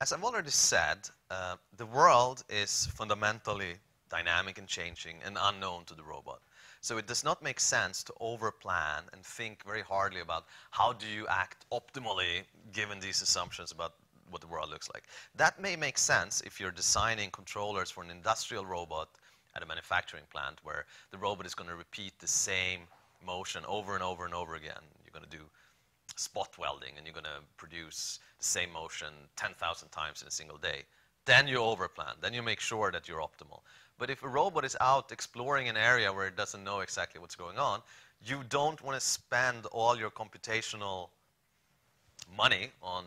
as I've already said, uh, the world is fundamentally dynamic and changing and unknown to the robot. So it does not make sense to overplan and think very hardly about how do you act optimally given these assumptions about what the world looks like. That may make sense if you're designing controllers for an industrial robot at a manufacturing plant where the robot is going to repeat the same motion over and over and over again. You're going to do spot welding and you're going to produce the same motion 10,000 times in a single day. Then you overplan. Then you make sure that you're optimal. But if a robot is out exploring an area where it doesn't know exactly what's going on, you don't want to spend all your computational money on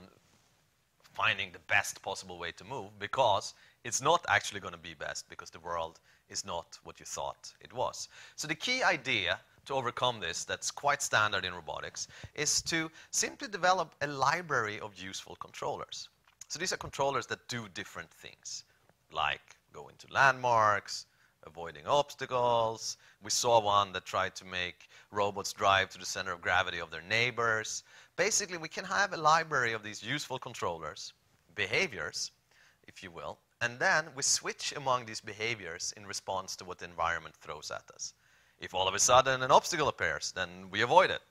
finding the best possible way to move because it's not actually going to be best because the world is not what you thought it was. So the key idea to overcome this that's quite standard in robotics is to simply develop a library of useful controllers. So these are controllers that do different things, like going to landmarks, avoiding obstacles. We saw one that tried to make robots drive to the center of gravity of their neighbors. Basically, we can have a library of these useful controllers, behaviors, if you will, and then we switch among these behaviors in response to what the environment throws at us. If all of a sudden an obstacle appears, then we avoid it.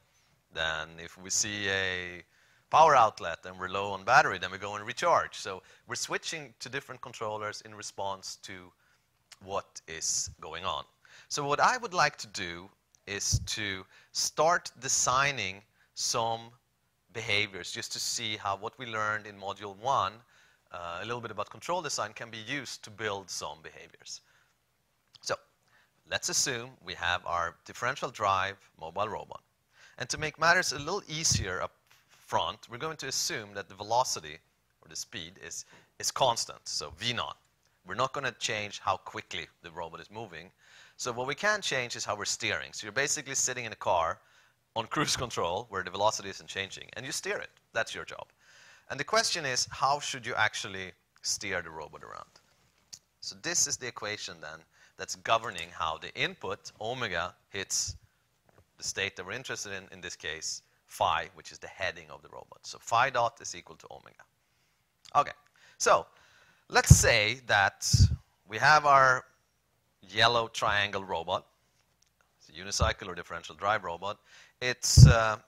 Then if we see a power outlet and we're low on battery, then we go and recharge. So we're switching to different controllers in response to what is going on. So what I would like to do is to start designing some behaviors just to see how what we learned in module one, uh, a little bit about control design, can be used to build some behaviors. Let's assume we have our differential drive mobile robot. And to make matters a little easier up front, we're going to assume that the velocity or the speed is, is constant, so v naught. We're not going to change how quickly the robot is moving. So what we can change is how we're steering. So you're basically sitting in a car on cruise control where the velocity isn't changing, and you steer it. That's your job. And the question is, how should you actually steer the robot around? So this is the equation then that's governing how the input, omega, hits the state that we're interested in, in this case, phi, which is the heading of the robot. So phi dot is equal to omega. Okay, so let's say that we have our yellow triangle robot. It's a unicycle or differential drive robot. It's uh,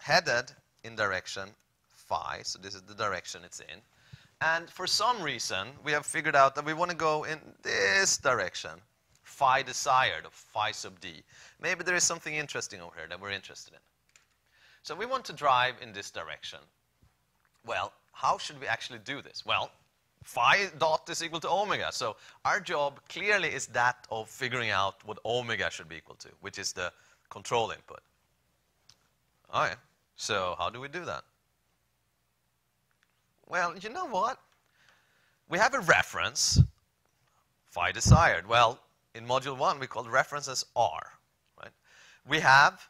headed in direction phi, so this is the direction it's in. And for some reason, we have figured out that we want to go in this direction, phi desired, of phi sub d. Maybe there is something interesting over here that we're interested in. So we want to drive in this direction. Well, how should we actually do this? Well, phi dot is equal to omega. So our job clearly is that of figuring out what omega should be equal to, which is the control input. All right. So how do we do that? Well, you know what? We have a reference, phi desired. Well, in module one, we called references R. Right? We have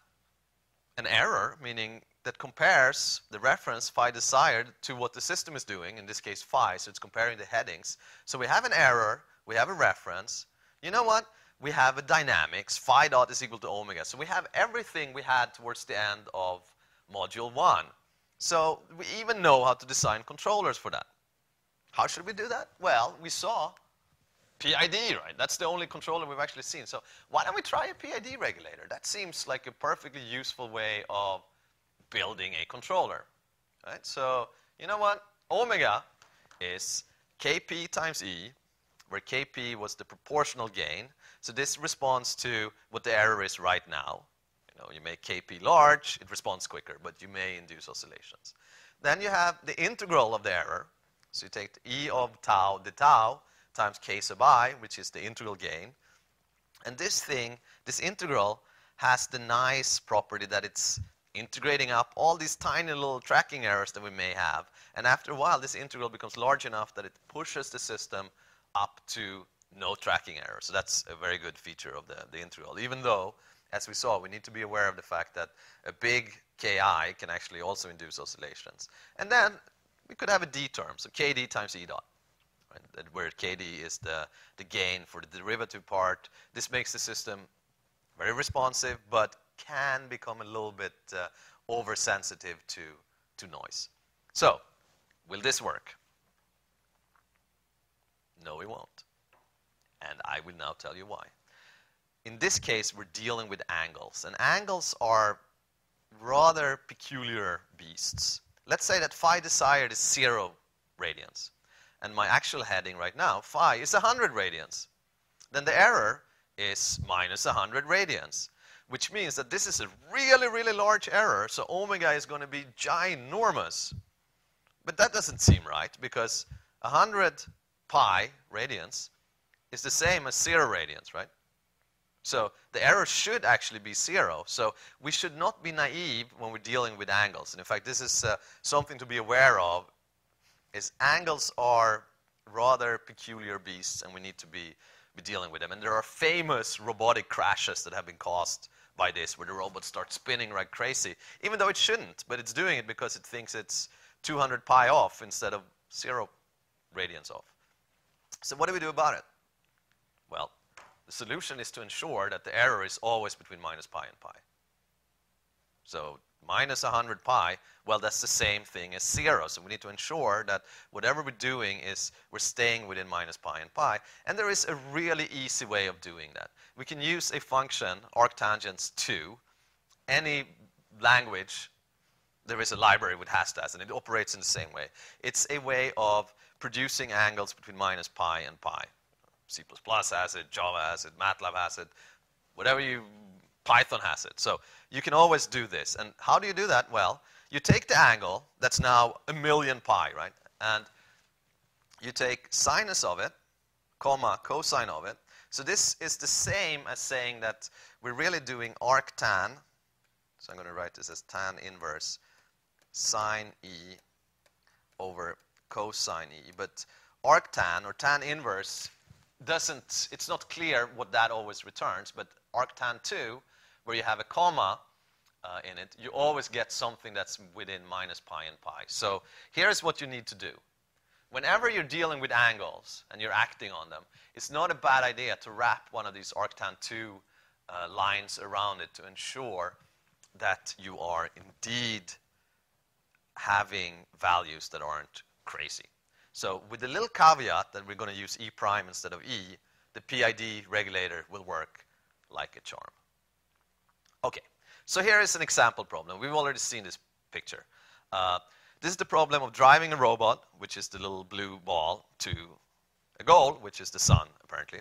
an error, meaning that compares the reference phi desired to what the system is doing, in this case phi, so it's comparing the headings. So we have an error, we have a reference. You know what? We have a dynamics, phi dot is equal to omega. So we have everything we had towards the end of module one. So we even know how to design controllers for that. How should we do that? Well, we saw PID, right? That's the only controller we've actually seen. So why don't we try a PID regulator? That seems like a perfectly useful way of building a controller, right? So you know what? Omega is Kp times E, where Kp was the proportional gain. So this responds to what the error is right now. You know, you make Kp large, it responds quicker, but you may induce oscillations. Then you have the integral of the error. So you take E of tau, the tau, times k sub i, which is the integral gain. And this thing, this integral, has the nice property that it's integrating up all these tiny little tracking errors that we may have. And after a while, this integral becomes large enough that it pushes the system up to no tracking error. So that's a very good feature of the, the integral, even though, as we saw, we need to be aware of the fact that a big ki can actually also induce oscillations. And then we could have a d term, so kd times e dot where kd is the, the gain for the derivative part. This makes the system very responsive, but can become a little bit uh, oversensitive to, to noise. So, will this work? No, we won't. And I will now tell you why. In this case, we're dealing with angles. And angles are rather peculiar beasts. Let's say that phi desired is 0 radians. And my actual heading right now, phi, is 100 radians. Then the error is minus 100 radians, which means that this is a really, really large error. So omega is going to be ginormous. But that doesn't seem right because 100 pi radians is the same as 0 radians, right? So the error should actually be zero. So we should not be naive when we're dealing with angles. And in fact, this is uh, something to be aware of, is angles are rather peculiar beasts, and we need to be, be dealing with them. And there are famous robotic crashes that have been caused by this, where the robot starts spinning like crazy, even though it shouldn't, but it's doing it because it thinks it's 200 pi off instead of zero radians off. So what do we do about it? Well, the solution is to ensure that the error is always between minus pi and pi. So minus 100 pi, well, that's the same thing as 0. So we need to ensure that whatever we're doing is we're staying within minus pi and pi. And there is a really easy way of doing that. We can use a function, arctangents 2. Any language, there is a library with hashtags, and it operates in the same way. It's a way of producing angles between minus pi and pi. C++ has it, Java has it, MATLAB has it, whatever you, Python has it. So you can always do this. And how do you do that? Well, you take the angle that's now a million pi, right? And you take sinus of it, comma, cosine of it. So this is the same as saying that we're really doing arctan. So I'm going to write this as tan inverse sine E over cosine E. But arctan, or tan inverse, doesn't, it's not clear what that always returns, but arctan 2, where you have a comma uh, in it, you always get something that's within minus pi and pi. So here's what you need to do. Whenever you're dealing with angles and you're acting on them, it's not a bad idea to wrap one of these arctan 2 uh, lines around it to ensure that you are indeed having values that aren't crazy. So with the little caveat that we're going to use E prime instead of E, the PID regulator will work like a charm. Okay, so here is an example problem. We've already seen this picture. Uh, this is the problem of driving a robot, which is the little blue ball, to a goal, which is the sun, apparently.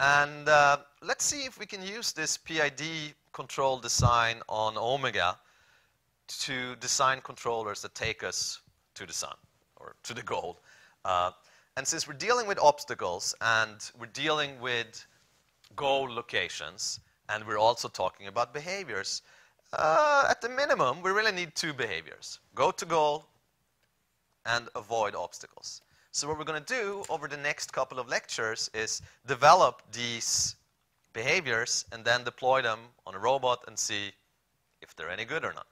And uh, let's see if we can use this PID control design on Omega to design controllers that take us to the sun, or to the goal. Uh, and since we're dealing with obstacles and we're dealing with goal locations and we're also talking about behaviors, uh, at the minimum, we really need two behaviors. Go to goal and avoid obstacles. So what we're going to do over the next couple of lectures is develop these behaviors and then deploy them on a robot and see if they're any good or not.